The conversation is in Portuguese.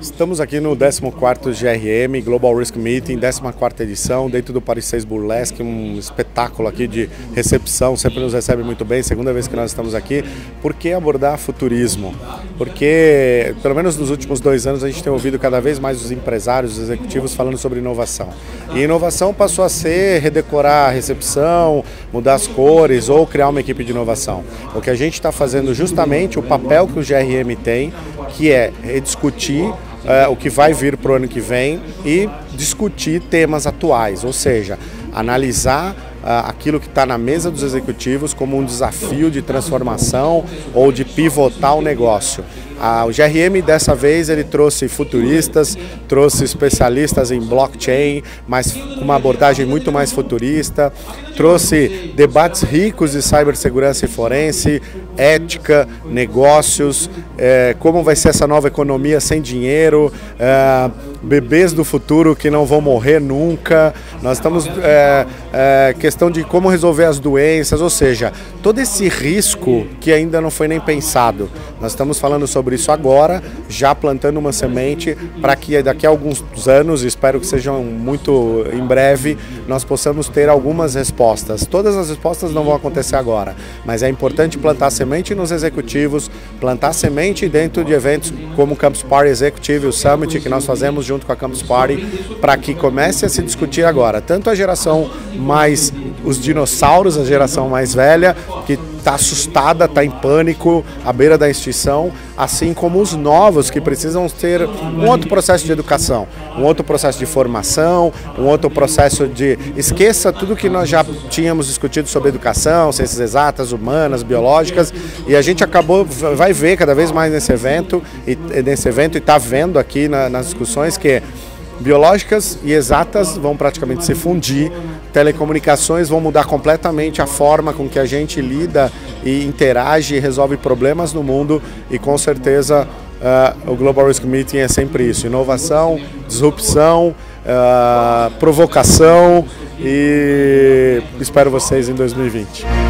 Estamos aqui no 14º GRM, Global Risk Meeting, 14ª edição, dentro do Paris 6 Burlesque, um espetáculo aqui de recepção, sempre nos recebe muito bem, segunda vez que nós estamos aqui. Por que abordar futurismo? Porque, pelo menos nos últimos dois anos, a gente tem ouvido cada vez mais os empresários, os executivos falando sobre inovação. E inovação passou a ser redecorar a recepção, mudar as cores ou criar uma equipe de inovação. O que a gente está fazendo justamente, o papel que o GRM tem, que é rediscutir uh, o que vai vir para o ano que vem e discutir temas atuais, ou seja, analisar uh, aquilo que está na mesa dos executivos como um desafio de transformação ou de pivotar o negócio. Ah, o GRM dessa vez ele trouxe futuristas, trouxe especialistas em blockchain, mas com uma abordagem muito mais futurista, trouxe debates ricos de cibersegurança e forense, ética, negócios, eh, como vai ser essa nova economia sem dinheiro, eh, bebês do futuro que não vão morrer nunca. Nós estamos é, questão de como resolver as doenças, ou seja, todo esse risco que ainda não foi nem pensado. Nós estamos falando sobre isso agora, já plantando uma semente para que daqui a alguns anos, espero que sejam muito em breve, nós possamos ter algumas respostas. Todas as respostas não vão acontecer agora, mas é importante plantar semente nos executivos, plantar semente dentro de eventos como o Campus Party Executive, o Summit que nós fazemos junto com a Campus Party, para que comece a se discutir agora, tanto a geração mais os dinossauros, a geração mais velha, que está assustada, está em pânico, à beira da extinção, assim como os novos que precisam ter um outro processo de educação, um outro processo de formação, um outro processo de esqueça tudo que nós já tínhamos discutido sobre educação, ciências exatas, humanas, biológicas, e a gente acabou vai ver cada vez mais nesse evento e nesse evento e está vendo aqui na, nas discussões que biológicas e exatas vão praticamente se fundir, telecomunicações vão mudar completamente a forma com que a gente lida e interage e resolve problemas no mundo. E com certeza uh, o Global Risk Meeting é sempre isso, inovação, disrupção, uh, provocação. E espero vocês em 2020.